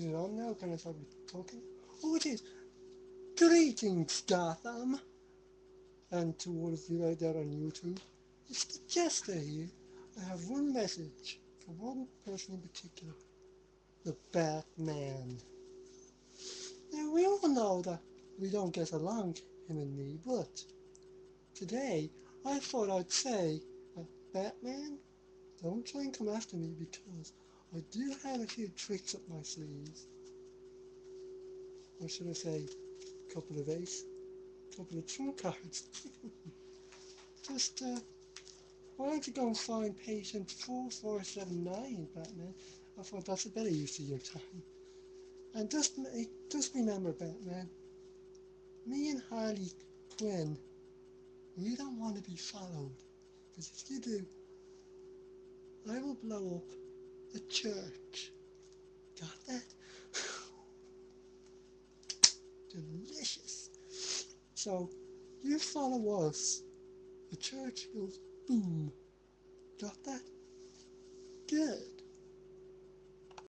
Is it on now? Can I start talking? Oh, it is. Greetings, Gotham. And to all of you out there on YouTube, it's the Jester here. I have one message for one person in particular. The Batman. Now, we all know that we don't get along, him and me, but today I thought I'd say, Batman, don't try and come after me because I do have a few tricks up my sleeves. Or should I say, a couple of ace, a couple of trump cards. Just, uh, why don't you go and find patient 4479, Batman? I thought that's a better use of your time. And just, just remember, Batman, me and Harley Quinn, we don't want to be followed. Because if you do, I will blow up the church. Got that? Delicious. So, you follow us, the church goes boom. Got that? Good.